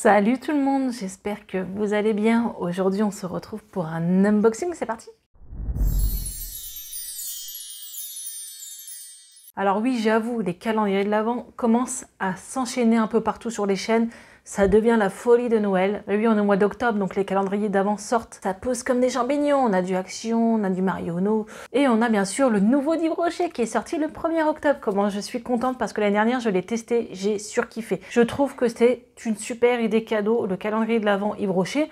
Salut tout le monde, j'espère que vous allez bien. Aujourd'hui on se retrouve pour un unboxing, c'est parti Alors oui, j'avoue, les calendriers de l'Avent commencent à s'enchaîner un peu partout sur les chaînes. Ça devient la folie de Noël. Oui, on est au mois d'octobre, donc les calendriers d'avant sortent. Ça pose comme des champignons. On a du Action, on a du Marionneau. Et on a bien sûr le nouveau Yves Rocher qui est sorti le 1er octobre. Comment je suis contente parce que l'année dernière, je l'ai testé. J'ai surkiffé. Je trouve que c'est une super idée cadeau, le calendrier de l'Avent Yves Rocher.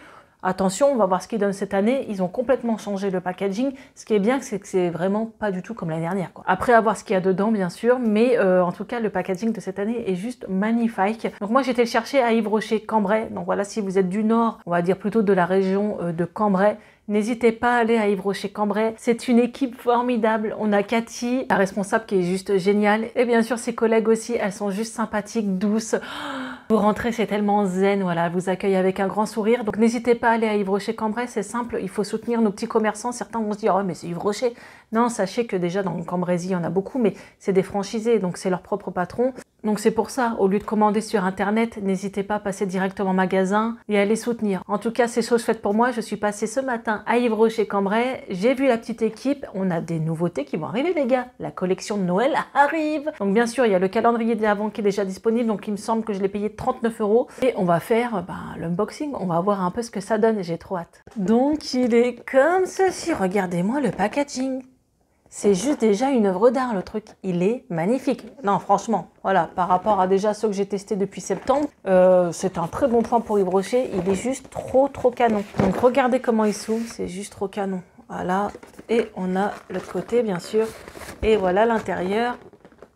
Attention, on va voir ce qu'ils donnent cette année. Ils ont complètement changé le packaging. Ce qui est bien, c'est que c'est vraiment pas du tout comme l'année dernière. Quoi. Après, à voir ce qu'il y a dedans, bien sûr. Mais euh, en tout cas, le packaging de cette année est juste magnifique. Donc moi, j'étais le chercher à Yves Rocher, Cambrai. Donc voilà, si vous êtes du Nord, on va dire plutôt de la région euh, de Cambrai, N'hésitez pas à aller à Yves Rocher Cambrai. C'est une équipe formidable. On a Cathy, la responsable qui est juste géniale. Et bien sûr, ses collègues aussi, elles sont juste sympathiques, douces. Vous rentrez, c'est tellement zen, voilà, vous accueille avec un grand sourire. Donc n'hésitez pas à aller à Yves Rocher Cambrai, c'est simple, il faut soutenir nos petits commerçants. Certains vont se dire, oh mais c'est Yves Rocher. Non, sachez que déjà dans Cambrésie, il y en a beaucoup, mais c'est des franchisés, donc c'est leur propre patron. Donc c'est pour ça, au lieu de commander sur internet, n'hésitez pas à passer directement au magasin et à les soutenir. En tout cas, c'est chose faite pour moi. Je suis passée ce matin à Yves Rocher Cambrai, j'ai vu la petite équipe, on a des nouveautés qui vont arriver les gars. La collection de Noël arrive. Donc bien sûr, il y a le calendrier d'avant qui est déjà disponible, donc il me semble que je l'ai payé 39 euros. Et on va faire ben, l'unboxing, on va voir un peu ce que ça donne, j'ai trop hâte. Donc il est comme ceci, regardez-moi le packaging. C'est juste déjà une œuvre d'art, le truc. Il est magnifique. Non, franchement, voilà, par rapport à déjà ceux que j'ai testés depuis septembre, euh, c'est un très bon point pour Yves Rocher. Il est juste trop, trop canon. Donc regardez comment il s'ouvre, c'est juste trop canon. Voilà, et on a l'autre côté, bien sûr. Et voilà l'intérieur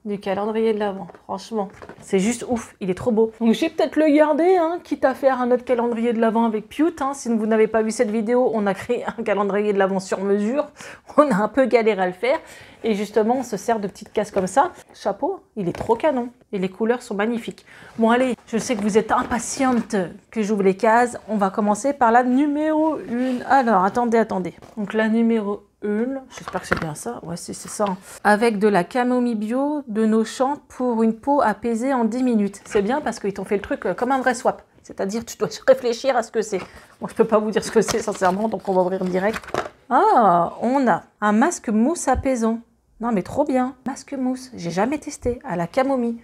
du calendrier de l'Avent. Franchement, c'est juste ouf, il est trop beau. Donc j'ai peut-être le garder, hein, quitte à faire un autre calendrier de l'Avent avec Pute. Hein. Si vous n'avez pas vu cette vidéo, on a créé un calendrier de l'Avent sur mesure. On a un peu galéré à le faire. Et justement, on se sert de petites cases comme ça. Chapeau, il est trop canon. Et les couleurs sont magnifiques. Bon allez, je sais que vous êtes impatiente que j'ouvre les cases. On va commencer par la numéro 1. Alors, attendez, attendez. Donc la numéro une, j'espère que c'est bien ça, ouais c'est ça, avec de la camomille bio de nos champs pour une peau apaisée en 10 minutes. C'est bien parce qu'ils t'ont fait le truc euh, comme un vrai swap, c'est-à-dire tu dois réfléchir à ce que c'est. Moi je peux pas vous dire ce que c'est sincèrement, donc on va ouvrir direct. Ah, on a un masque mousse apaisant. Non mais trop bien, masque mousse, j'ai jamais testé, à la camomille.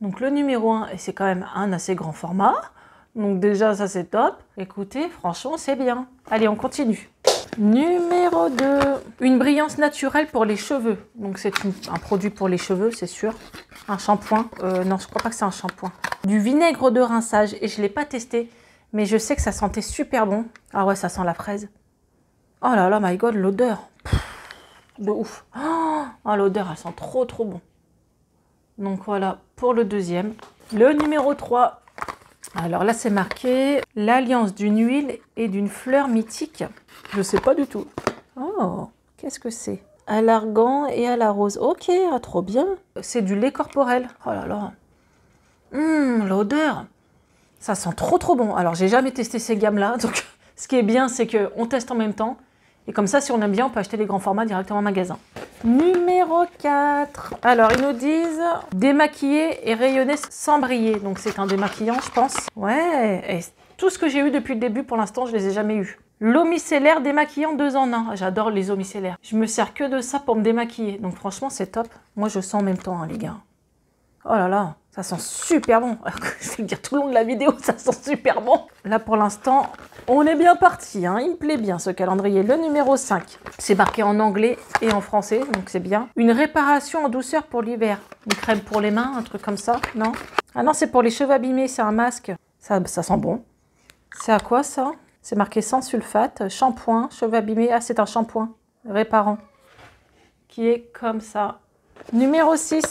Donc le numéro 1, et c'est quand même un assez grand format, donc déjà ça c'est top. Écoutez, franchement c'est bien. Allez, on continue. Numéro 2, une brillance naturelle pour les cheveux. Donc c'est un produit pour les cheveux, c'est sûr. Un shampoing. Euh, non, je crois pas que c'est un shampoing. Du vinaigre de rinçage. Et je ne l'ai pas testé, mais je sais que ça sentait super bon. Ah ouais, ça sent la fraise. Oh là là, my god, l'odeur. De ouf. Oh, l'odeur, elle sent trop trop bon. Donc voilà, pour le deuxième. Le numéro 3. Alors là, c'est marqué l'alliance d'une huile et d'une fleur mythique. Je sais pas du tout. Oh, qu'est-ce que c'est? À l'argan et à la rose. Ok, ah, trop bien. C'est du lait corporel. Oh là là. Hum, l'odeur. Ça sent trop trop bon. Alors, j'ai jamais testé ces gammes-là. Donc, ce qui est bien, c'est qu'on teste en même temps. Et comme ça, si on aime bien, on peut acheter les grands formats directement en magasin. Numéro 4. Alors, ils nous disent démaquiller et rayonner sans briller. Donc, c'est un démaquillant, je pense. Ouais. Et tout ce que j'ai eu depuis le début, pour l'instant, je les ai jamais eu. L'eau micellaire démaquillant deux en un. J'adore les eaux micellaires. Je me sers que de ça pour me démaquiller. Donc franchement, c'est top. Moi, je sens en même temps, hein, les gars. Oh là là, ça sent super bon. je vais le dire tout le long de la vidéo, ça sent super bon. Là, pour l'instant, on est bien parti. Hein. Il me plaît bien, ce calendrier. Le numéro 5. C'est marqué en anglais et en français, donc c'est bien. Une réparation en douceur pour l'hiver. Une crème pour les mains, un truc comme ça, non? Ah non, c'est pour les cheveux abîmés, c'est un masque. Ça, ça sent bon. C'est à quoi, ça? C'est marqué sans sulfate, shampoing, cheveux abîmés. Ah, c'est un shampoing réparant qui est comme ça. Numéro 6,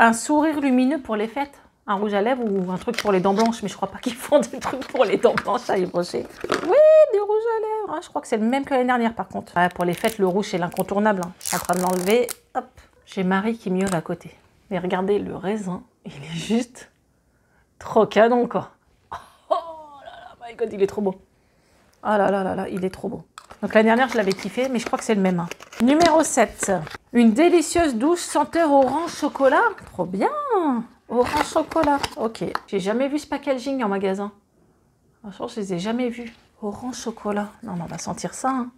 un sourire lumineux pour les fêtes. Un rouge à lèvres ou un truc pour les dents blanches, mais je crois pas qu'ils font des trucs pour les dents blanches à Yves Oui, du rouge à lèvres. Ah, je crois que c'est le même que l'année dernière par contre. pour les fêtes, le rouge c'est l'incontournable. Hein. Je suis en train de l'enlever. Hop, j'ai Marie qui miaule à côté. Mais regardez, le raisin, il est juste trop canon quoi. Oh là là, my god, il est trop beau. Ah là là là là, il est trop beau. Donc l'année dernière, je l'avais kiffé, mais je crois que c'est le même. Hein. Numéro 7. Une délicieuse douce senteur orange chocolat. Trop bien Orange chocolat. Ok. J'ai jamais vu ce packaging en magasin. Franchement, je les ai jamais vus. Orange chocolat. Non, on va sentir ça. hein.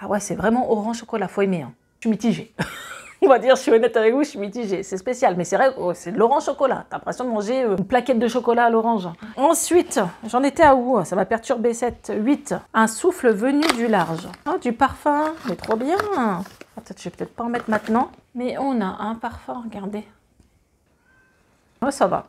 Ah ouais, c'est vraiment orange chocolat. Faut aimer. hein. Je suis mitigée. on va dire, je suis honnête avec vous, je suis mitigée. C'est spécial, mais c'est vrai, oh, c'est de l'orange chocolat. T'as l'impression de manger euh, une plaquette de chocolat à l'orange. Ensuite, j'en étais à où Ça m'a perturbé 7, 8. Un souffle venu du large. Ah, du parfum. Mais trop bien. Ah, Peut-être, je vais peut-être pas en mettre maintenant. Mais on a un parfum, regardez. Ouais, ça va.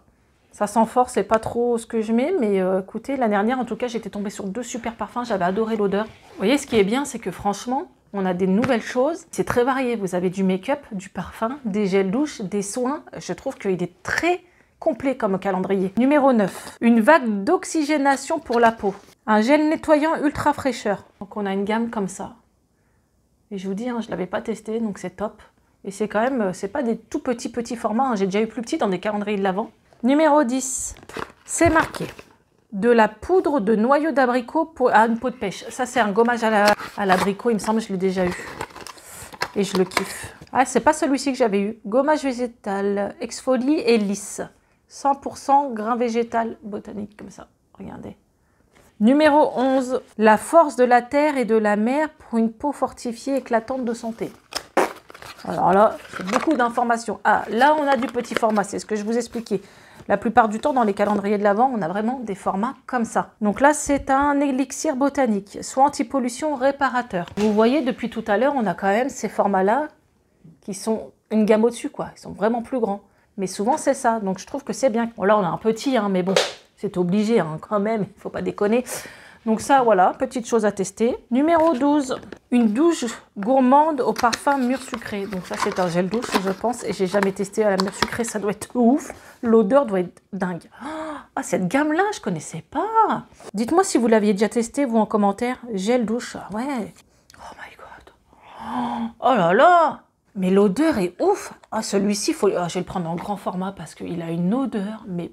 Ça sent fort, c'est pas trop ce que je mets, mais euh, écoutez, la dernière, en tout cas, j'étais tombée sur deux super parfums, j'avais adoré l'odeur. Vous voyez, ce qui est bien, c'est que franchement, on a des nouvelles choses. C'est très varié. Vous avez du make-up, du parfum, des gels douche, des soins. Je trouve qu'il est très complet comme calendrier. Numéro 9. Une vague d'oxygénation pour la peau. Un gel nettoyant ultra fraîcheur. Donc on a une gamme comme ça. Et je vous dis, hein, je ne l'avais pas testé, donc c'est top. Et c'est quand même, c'est pas des tout petits petits formats. hein. J'ai déjà eu plus petit dans des calendriers de l'avant. Numéro 10. C'est marqué. De la poudre de noyau d'abricot pour à une peau de pêche. Ça, c'est un gommage à la- à l'abricot, il me semble, je l'ai déjà eu. Et je le kiffe. Ah, c'est pas celui-ci que j'avais eu. Gommage végétal, exfolie et lisse. 100% grain végétal botanique, comme ça. Regardez. Numéro 11. La force de la terre et de la mer pour une peau fortifiée éclatante de santé. Alors là, beaucoup d'informations. Ah, là, on a du petit format, c'est ce que je vous expliquais. La plupart du temps, dans les calendriers de l'Avent, on a vraiment des formats comme ça. Donc là, c'est un élixir botanique, soit anti-pollution réparateur. Vous voyez, depuis tout à l'heure, on a quand même ces formats-là qui sont une gamme au-dessus, quoi. Ils sont vraiment plus grands. Mais souvent, c'est ça. Donc je trouve que c'est bien. Bon, là, on a un petit, hein, mais bon, c'est obligé hein, quand même, il faut pas déconner. Donc ça, voilà, petite chose à tester. Numéro 12, une douche gourmande au parfum mûr sucré. Donc ça, c'est un gel douche, je pense, et j'ai jamais testé à la mûr sucré, ça doit être ouf. L'odeur doit être dingue. Ah, cette gamme-là, je connaissais pas. Dites-moi si vous l'aviez déjà testé, vous, en commentaire. Gel douche, ah ouais. Oh my god. Oh là là Mais l'odeur est ouf. Ah, celui-ci, faut... ah, je vais le prendre en grand format parce qu'il a une odeur, mais...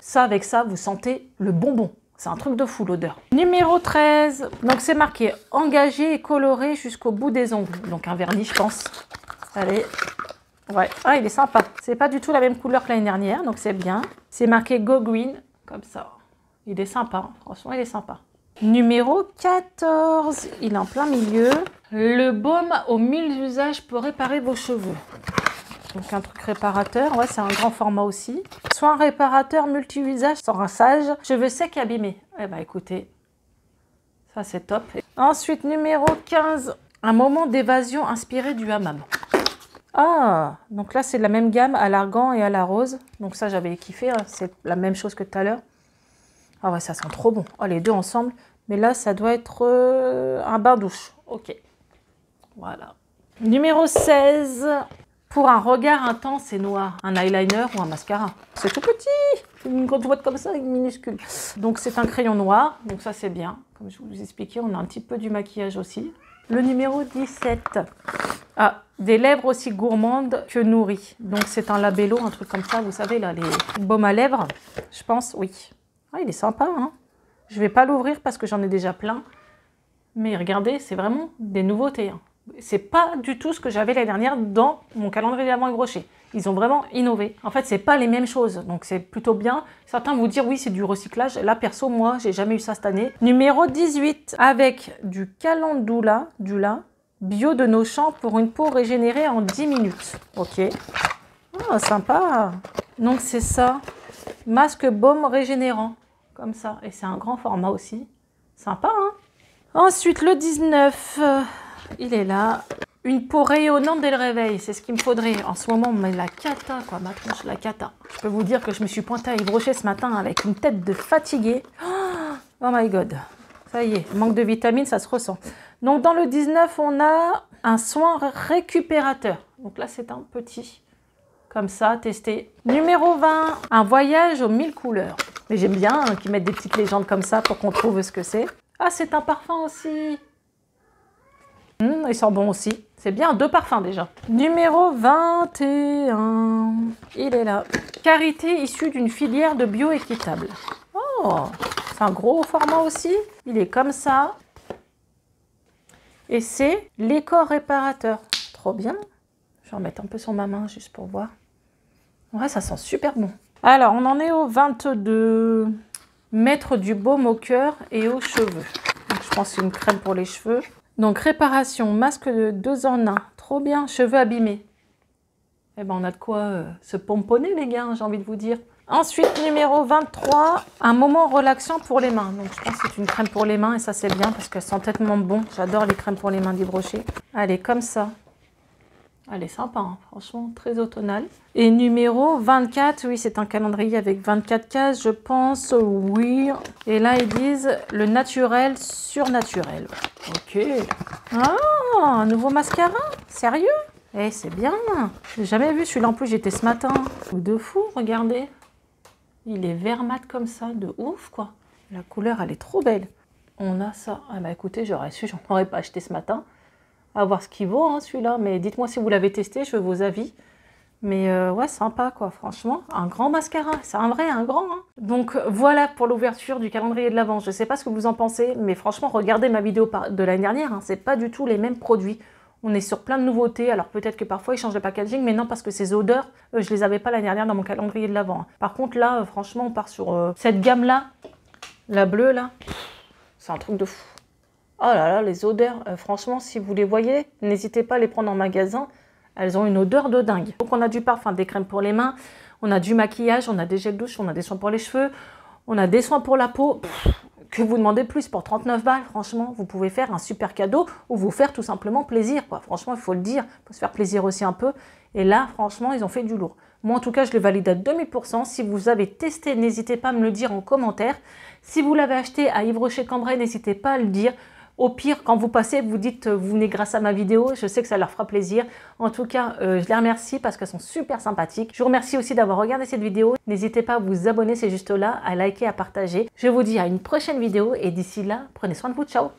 Ça, avec ça, vous sentez le bonbon. C'est un truc de fou l'odeur. Numéro 13. Donc c'est marqué engagé et coloré jusqu'au bout des ongles. Donc un vernis, je pense. Allez. Ouais. Ah, il est sympa. C'est pas du tout la même couleur que l'année dernière, donc c'est bien. C'est marqué Go Green, comme ça. Il est sympa. Franchement, il est sympa. Numéro 14. Il est en plein milieu. Le baume aux mille usages pour réparer vos cheveux. Donc un truc réparateur, ouais, c'est un grand format aussi. Soin réparateur multi-usage sans rinçage, cheveux secs et abîmés. Eh ben écoutez, ça c'est top. Ensuite, numéro 15, un moment d'évasion inspiré du hammam. Ah, donc là c'est la même gamme à l'argan et à la rose. Donc ça j'avais kiffé, hein, c'est la même chose que tout à l'heure. Ah ouais, ça sent trop bon. Oh, les deux ensemble. Mais là, ça doit être euh, un bain douche. Ok. Voilà. Numéro 16. Pour un regard intense et noir, un eyeliner ou un mascara. C'est tout petit, une grosse boîte comme ça, minuscule. Donc c'est un crayon noir, donc ça c'est bien. Comme je vous expliquais, on a un petit peu du maquillage aussi. Le numéro 17. Ah, des lèvres aussi gourmandes que nourries. Donc c'est un labello, un truc comme ça, vous savez là, les baumes à lèvres. Je pense, oui. Ah, il est sympa, hein. Je vais pas l'ouvrir parce que j'en ai déjà plein. Mais regardez, c'est vraiment des nouveautés. hein. C'est pas du tout ce que j'avais l'année dernière dans mon calendrier d'avant et brochet. Ils ont vraiment innové. En fait, c'est pas les mêmes choses, donc c'est plutôt bien. Certains vont dire oui, c'est du recyclage. Là, perso, moi, j'ai jamais eu ça cette année. Numéro 18, avec du calendula, du lin, bio de nos champs pour une peau régénérée en 10 minutes. Ok. Ah, sympa. Donc c'est ça. Masque baume régénérant. Comme ça. Et c'est un grand format aussi. Sympa, hein Ensuite, le 19. Il est là. Une peau rayonnante dès le réveil, c'est ce qu'il me faudrait. En ce moment, mais la cata, quoi, ma tronche, la cata. Je peux vous dire que je me suis pointée à Yves ce matin avec une tête de fatiguée. Oh my god. Ça y est, manque de vitamines, ça se ressent. Donc dans le 19, on a un soin récupérateur. Donc là, c'est un petit. Comme ça, testé. Numéro 20, un voyage aux mille couleurs. Mais j'aime bien hein, qu'ils mettent des petites légendes comme ça pour qu'on trouve ce que c'est. Ah, c'est un parfum aussi. Hum, il sent bon aussi. C'est bien, deux parfums déjà. Numéro 21. Il est là. Carité issue d'une filière de bio équitable. Oh, c'est un gros format aussi. Il est comme ça. Et c'est l'éco réparateur. Trop bien. Je vais en mettre un peu sur ma main juste pour voir. Ouais, ça sent super bon. Alors, on en est au 22. Mettre du baume au cœur et aux cheveux. je pense que c'est une crème pour les cheveux. Donc réparation, masque de deux en un. Trop bien, cheveux abîmés. Eh ben on a de quoi euh, se pomponner les gars, j'ai envie de vous dire. Ensuite, numéro 23, un moment relaxant pour les mains. Donc, je pense que c'est une crème pour les mains et ça, c'est bien parce qu'elles sont tellement bon. J'adore les crèmes pour les mains d'Yves Allez, comme ça. Elle est sympa, hein. franchement, très automnale. Et numéro 24, oui, c'est un calendrier avec 24 cases, je pense, oui. Et là, ils disent le naturel surnaturel. Ok. Ah, un nouveau mascara Sérieux? Eh, c'est bien. J'ai jamais vu celui-là en plus, j'étais ce matin. De fou, regardez. Il est vert mat comme ça, de ouf quoi. La couleur, elle est trop belle. On a ça. Ah bah écoutez, j'aurais su, j'en aurais pas acheté ce matin. À voir ce qu'il vaut hein, celui-là. Mais dites-moi si vous l'avez testé, je veux vos avis. Mais euh, ouais, sympa quoi, franchement. Un grand mascara, c'est un vrai, un grand. Hein. Donc voilà pour l'ouverture du calendrier de l'Avent. Je sais pas ce que vous en pensez, mais franchement, regardez ma vidéo de l'année dernière. Hein. c'est pas du tout les mêmes produits. On est sur plein de nouveautés. Alors peut-être que parfois ils changent le packaging, mais non, parce que ces odeurs, je euh, je les avais pas l'année dernière dans mon calendrier de l'Avent. Hein. Par contre, là, euh, franchement, on part sur euh, cette gamme-là. La bleue, là. C'est un truc de fou. Oh là là, les odeurs. franchement, si vous les voyez, n'hésitez pas à les prendre en magasin. Elles ont une odeur de dingue. Donc on a du parfum, des crèmes pour les mains, on a du maquillage, on a des gels douche, on a des soins pour les cheveux, on a des soins pour la peau que vous demandez plus pour 39 balles, franchement, vous pouvez faire un super cadeau ou vous faire tout simplement plaisir. Franchement, il faut le dire, il faut se faire plaisir aussi un peu. Et là, franchement, ils ont fait du lourd. Moi, en tout cas, je le valide à 2000%. Si vous avez testé, n'hésitez pas à me le dire en commentaire. Si vous l'avez acheté à Yves Rocher-Cambrai, n'hésitez pas à le dire. Au pire, quand vous passez, vous dites euh, vous venez grâce à ma vidéo. Je sais que ça leur fera plaisir. En tout cas, euh, je les remercie parce qu'elles sont super sympathiques. Je vous remercie aussi d'avoir regardé cette vidéo. N'hésitez pas à vous abonner, c'est juste là, à liker, à partager. Je vous dis à une prochaine vidéo et d'ici là, prenez soin de vous. Ciao